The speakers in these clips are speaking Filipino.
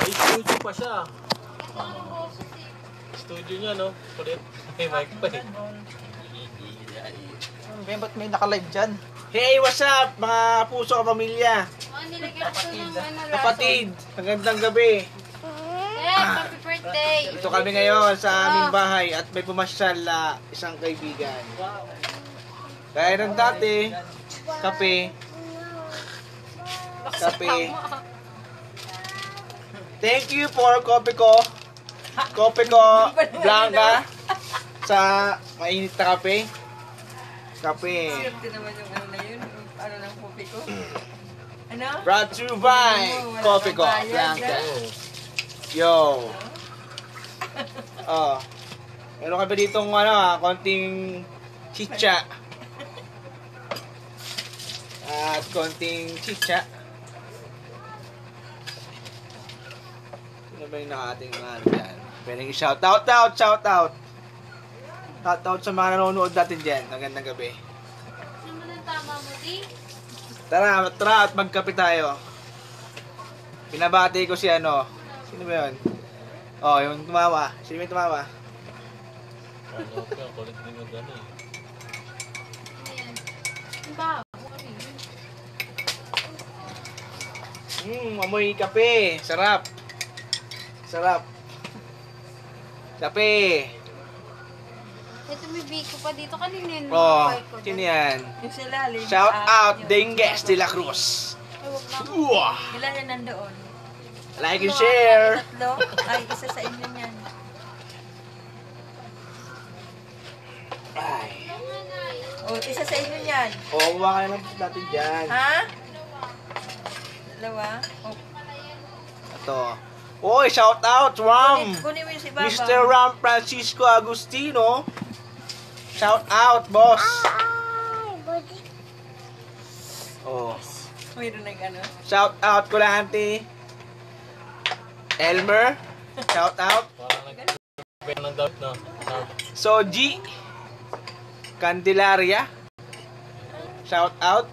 May studio pa siya. Studio niya, no? Kulit. May mic pa eh. Ba yun? Ba't may naka-live dyan? Hey, what's up mga puso ka pamilya? Oh, nilagyan ko ng ano. Kapatid, magandang gabi. Eh, happy birthday. Ito kami ngayon sa aming bahay at may pumasyal na isang kaibigan. Kaya ng dati, kape, kape. Thank you for kope ko. Kope ko, Blanca. Sa mainit na kape. Kape. Swerte naman yung ano na yun, ano ng pupi ko. Ano? Brought to you by Kope ko, Blanca. Yo. Oh. Meron kami ditong ano ah, konting chicha. At konting chicha. Ba yung nakating mga ano dyan? Pwede i-shout out, out, shout out. Shout out sa mga nanonood natin dyan. Magandang gabi. Ano mo ng tama mo, di? Tara, tara at magkape tayo. Binabati ko si ano. Sino ba yun? Oh, yung tumawa. Sino yung tumawa? Ano ka, kulit din yung gano'n? Hmm, amoy kape. Sarap. Sarap. Kape. Ito may biko pa dito. Kanina yun. Oh, sino yan? Yung sa lalim. Shout ah, out. Dengues de la Cruz. Na. Uwah! Ilan yan nandoon? Like and share. Tatlo? Ay, isa sa inyo yan. Ay. O, isa sa inyo yan. Oh, kuha ka naman natin dyan. Ha? Dalawa? O, Ito. Oy, shout out, Ram. kunin, kunin mo yung si Baba. Mr. Ram Francisco Agustino. Shout out, boss. Oh. Mayroon na ano. Shout out, Kulante. Elmer. Shout out. Shout. Soji. Candelaria. Shout out.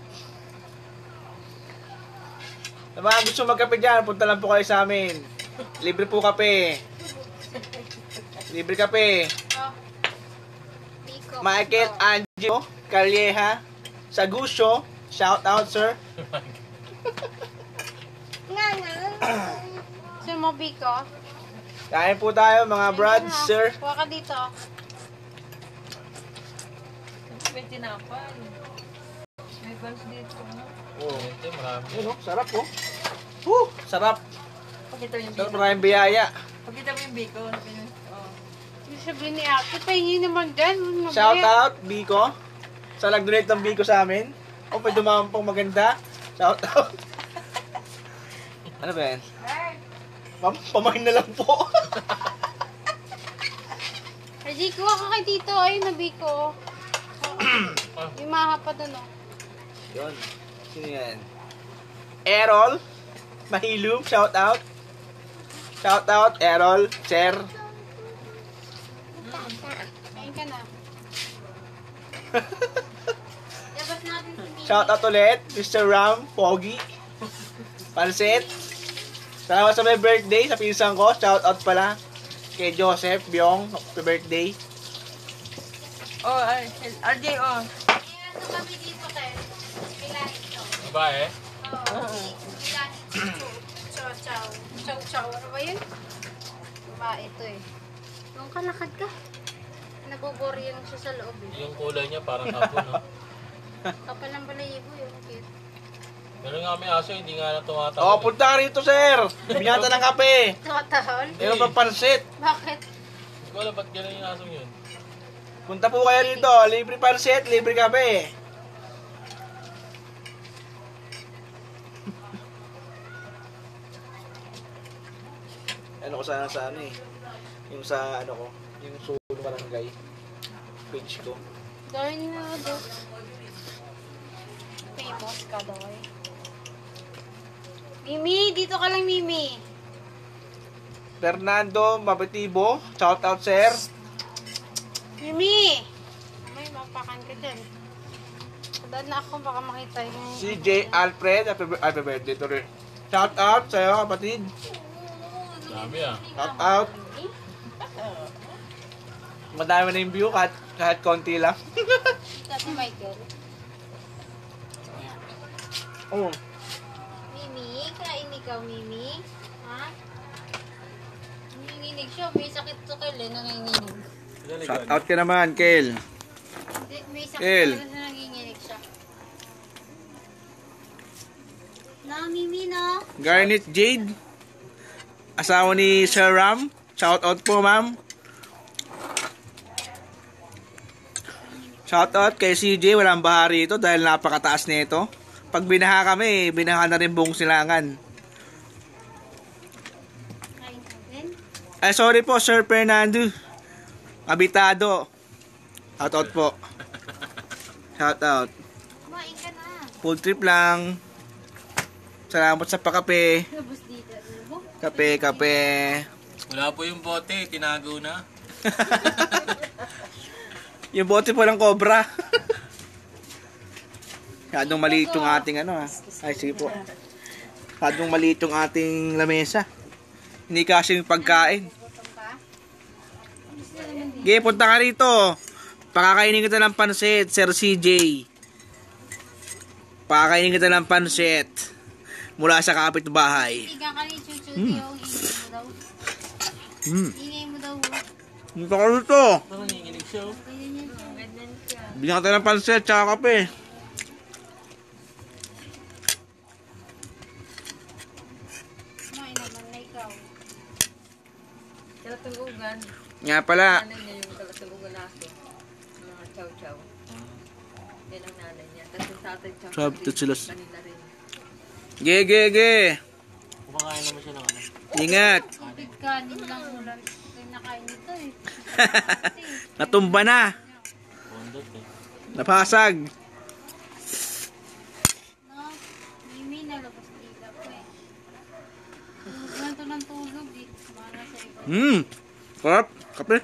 Sa mga gusto magkape dyan, punta lang po kayo sa amin. Libre po kape. Libre kape. Oh. Michael Biko. Angelo Calleja Sagusyo. Shout out, sir. Sino mo, Biko? Kain po tayo, mga ha. sir. Kuha ka dito. May tinapay. May buns dito. no? Oh. Ito, marami. Oh, sarap po. Woo, sarap. Pakita mo yung Sarap biko. maraming biyaya. Pakita mo yung. Oh. Yung sabihin ni Ate, pahingi naman dyan. Mamaya. Shout out, Biko. Sa nag-donate ng Biko sa amin. O, pwede dumamang pang maganda. Shout out. ano ba yan? Pam pamain na lang po. Ay, kuha ka kay Tito. Ayun na, Biko. Yung mahapa doon, oh. Yun. Sino yan? Errol. Mahilum. Shout out. Shout out, Errol. Sir. Kain ka na. Labas natin si Biko. Shout out ulit, Mr. Ram, Pogi, Pansit. Salamat sa may birthday sa pinsan ko. Shout out pala kay Joseph Byong. Happy birthday. Oh, ay, RJ, oh. Kaya ano kami dito, Ken? Kailangan ito. Eh. Oo. Kailangan ito. Chow, chow. Chow, chow. Ano ba yun? Ba, ito eh. Yung kalakad ka. Nabobore yung siya sa loob eh. Yung kulay niya parang hapon, no? Kapal ng balayibo yung cute. Pero nga may aso, hindi nga na tumatawag. Oh, punta ka rito, sir. Binyata ng kape. Tumatahol? Meron pa pansit. Bakit? Hindi ko alam ba't gano'n yung aso yun. Punta po kayo rito. Libre pansit, libre kape. Ano ko sana sa ano eh. Yung sa ano ko. Yung solo barangay. Page ko. Gawin na do. Famous ka daw. Mimi, dito ka lang Mimi. Fernando Mabatibo. Shout out, sir. Mimi! May mapakan ka dyan. Sadaan na ako baka makita yung... Si J. Alfred. Happy, happy birthday to rin. Shout out sa'yo, kapatid. Dami ah. Out, out. Madami na yung view kahit, kahit konti lang. Tati Michael. oh. Mimi, kain ikaw, Mimi. Ha? Nanginginig siya. May sakit to Kel eh, nanginginig. Shout out ka naman, Kel. Hindi, May sakit Kel. talaga siya, nanginginig siya. Na, Mimi, no? Garnet Jade. Asawa ni Sir Ram. Shout out po, ma'am. Shout out kay CJ, walang baha rito dahil napakataas nito. Pag binaha kami, binaha na rin buong silangan. Ay, sorry po, Sir Fernando. Abitado. Shout out po. Shout out. Na. Full trip lang. Salamat sa pakape. Labos dito. Kape, kape. Wala po yung bote, tinago na. Yung bote po ng cobra. Masyadong maliit yung ating ano ah. Ay, sige po. Masyadong maliit yung ating lamesa. Hindi kasi yung pagkain. Sige, punta ka rito. Pakakainin kita ng pansit, Sir CJ. Pakakainin kita ng pansit. Mula sa kapitbahay. Tiga ka ni Chuchu. Mm. Ingay mo daw. Hmm. Ingay mo daw. Ka siya oh. Ganyan yan. Ganyan siya. Bigyan kita ng pansit, tsaka kape. Kalatulugan. Nga pala, Nanay niya yung kalatulugan naso. Mga chow-chow. Yan ang nanay niya. Tapos tatay chow Sabi to sila. Kanila rin. Ge, ge, ge. Kumakain naman siya ng ano. Ingat. Tubig kanin lang wala. Kinakain nito eh. Natumba na. Bondot eh. Napasag. No? Mimi nalabas dito ko eh. Tulog lang to ng tulog eh. Mana sa iba. Hmm. Sarap. Kape.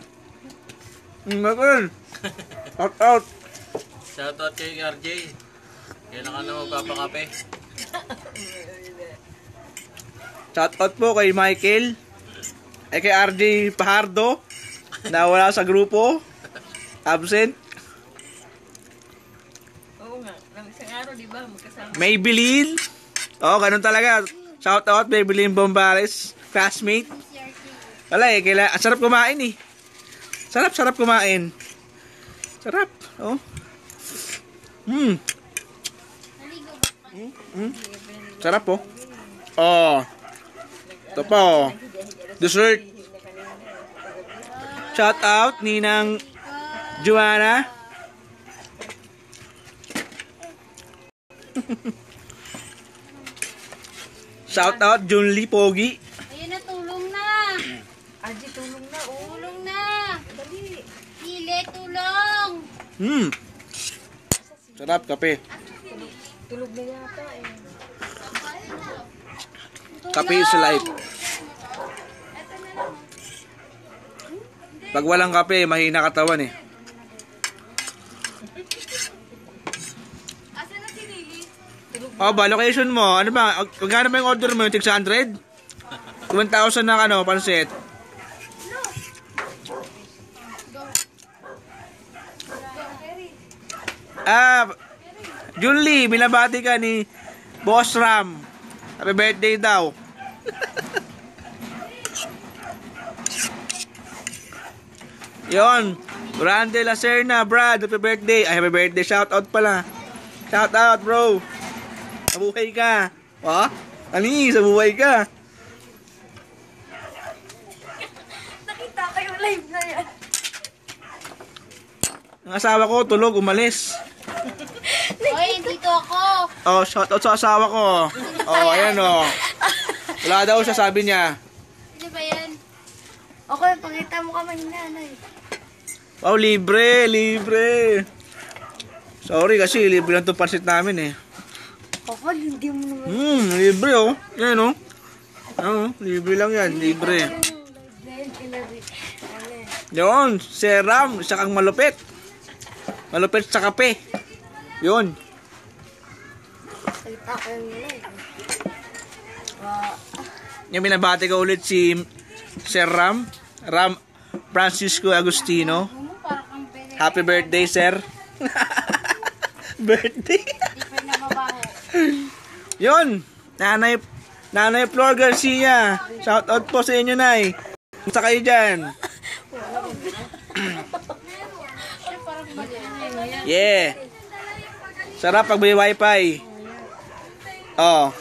Hmm, bakit? Out, out. Shoutout kay RJ. Kailan ka na magpapakape? Shout out po kay Michael. Eh kay RJ Pahardo. Na wala sa grupo. Absent. Oo nga. Nang isang araw, di ba? Magkasama. Maybelline. Oh, ganun talaga. Shout out Maybelline Bombares. Classmate. Wala eh, kaila, ang sarap kumain eh. Sarap, sarap kumain. Sarap, oh. Hmm, Naligo ba ka? hmm. Sarap oh. Oh. Ito pa oh. Dessert. Shout out Ninang Joanna. Shout out Junli Pogi. Ayun na, tulong na. Aji, tulong na. Oo. Tulong na. Dali. Hile, tulong. Hmm. Sarap kape. Tulog na yata eh. Kape is life. Pag walang kape, mahina katawan eh. Oh, ba, location mo? Ano ba? Magkano ba yung order mo? Yung 600? 1,000 na ano, pansit. Ah, Junli, binabati ka ni Boss Ram. Happy birthday daw. Yon. Grande Lacerna, Brad. Happy birthday. Ay, happy birthday. Shout out pala. Shout out, bro. Sabuhay ka. Ha? Ani, sabuhay ka. Nakita ko yung live na yan. Ang asawa ko, tulog, umalis. Oy, dito ako. Oh, shout out sa asawa ko. Oh, ayan oh. Wala daw siya, sabi niya. Ano ba yan? Okay, pakita mo kami ni nanay. Wow, libre, libre. Sorry kasi libre lang itong pansit namin eh. Kapal, hindi mo naman. Hmm, libre oh. Yan oh. Oo, libre lang yan, libre. Yun, seram, isa kang malupit. Malupit sa kape. Yun. Nakita ko yung live. Yung binabati ko ulit si Sir Ram. Ram Francisco Agustino. Happy birthday, sir. birthday. Yun. Nanay, Nanay Flor Garcia. Shout out po sa inyo, Nay. Kumusta kayo dyan? Yeah. Sarap pag may wifi. Oh,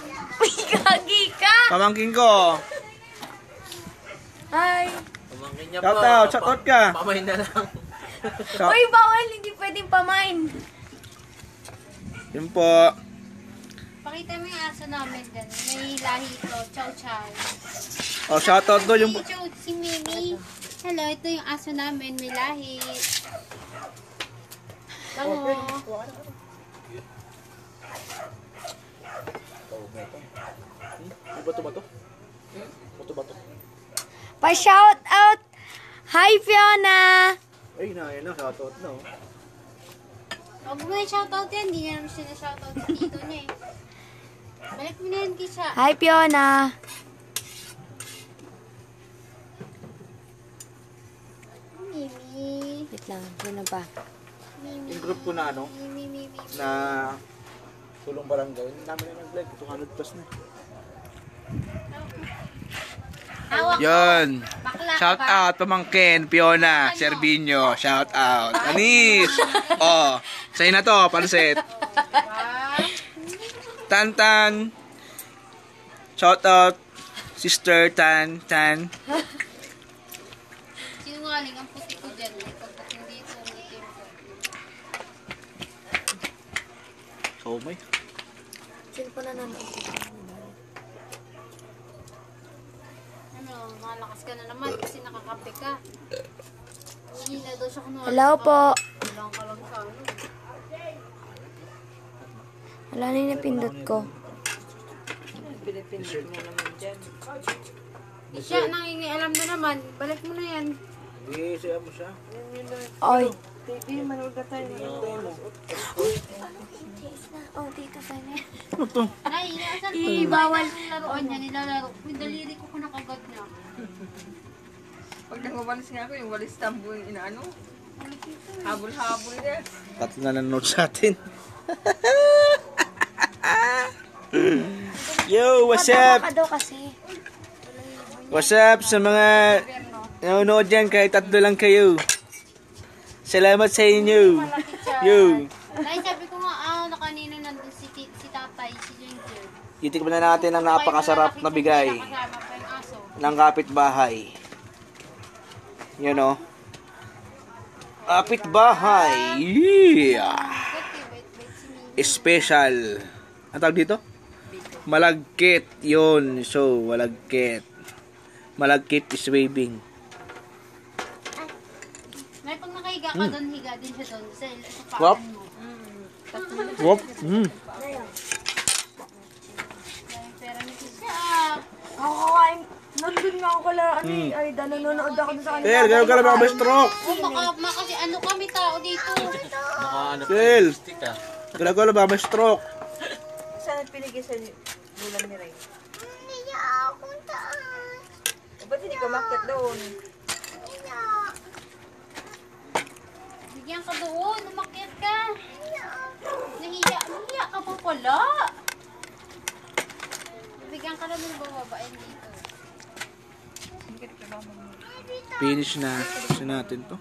Gagi ka! pamangking ko. Hi! Pamangkin niya Shout pa. out, shout out ka. Pamay na lang. Shout- Uy, bawal! Hindi pwedeng pamain. Yun po. Pakita mo yung aso namin dyan. May lahi ito. Chow chow. Oh, shout out doon yung Si Chow, si Mimi. Hello, ito yung aso namin. May lahi. Bango. Ano ba to ba to? Bato ba to? Pa-shout out! Hi, Fiona! Ay, na, yun na. Shout out na. oh. Huwag mo na shoutout yan. Hindi niya naman siya shoutout sa tito niya eh. Balik mo na yan, Kisha. Hi, Fiona! Mimi. Wait lang, yun na ba? Mimi. Yung group ko na ano, Mimi, Mimi. na tulong barangay. Hindi namin na nag-vlog. 200 plus na. Yun. Bakla ka Shout ba? out, pamangkin, Fiona, Servinio. Shout out. Anis. Oh, sa'yo na to, pansit. Ah, Tan-tan. Shout out, Sister Tan Tan. Sinungaling ang puti ko dyan. Pagdating dito, ang itim ko. May. Cellphone na naman. Ano, malakas ka na naman kasi nakakape ka. Hindi na daw siya kunuha. Hello po. Kulang ka lang sa ano. Wala na yung napindot ko. Eh, siya, nangingialam na naman. Balik mo na yan. Hindi, siya mo siya. Oy. Oh, tita, sana. Ano to? Ay, asan po yung bawal laruan niya, nilalaro. Yung daliri ko kunakagat niya. Pag nangawalis nga ako, yung walis tambo yung inaano. Habol-habol yan. Tatlo na nanonood sa atin. Yo, what's up? What's up sa mga nanonood dyan kahit tatlo lang kayo. Salamat sa inyo. Yo. Ay, sabi ko nga, ah, na kanina nandun si, ti- si tatay, si Ginger. Titikman na natin ang napakasarap na bigay Kasama pa yung aso. ng kapitbahay. Yun o. Kapitbahay. Yeah. Ba't wait, wait, si Mimi. Special. Ang tawag dito? Malagkit. Yun. So, malagkit. Malagkit is waving. May ka doon, higa din siya doon. Sa, sa Wap. paan mo. Wop. Mm. Ni Kisha. Ako kain. Nandun nga ako kala, ano Mm. ay, nanonood ako sa kanila. Sir, gano'n ka lang mga stroke. Oh, baka, ma, kasi ano kami tao dito. Naka ano yung stick ah. Gano'n ka lang mga stroke. Saan pinigil sa bulan ni Ray? Hindi niya akong taas. Eh, ba't hindi ka makit doon? Bigyan ka doon, umakyat ka. Nahiya, nahiya ka pa pala. Bigyan ka naman bababain dito. Finish na. Gusto natin to.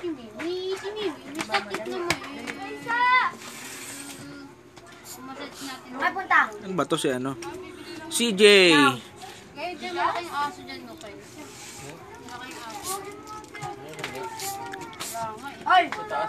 Si Mimi, si Mimi, may sakit naman. Ay, punta! Ano ba to si ano? CJ. Kaya dyan, wala kayong aso dyan, no, kayo. Wala kayong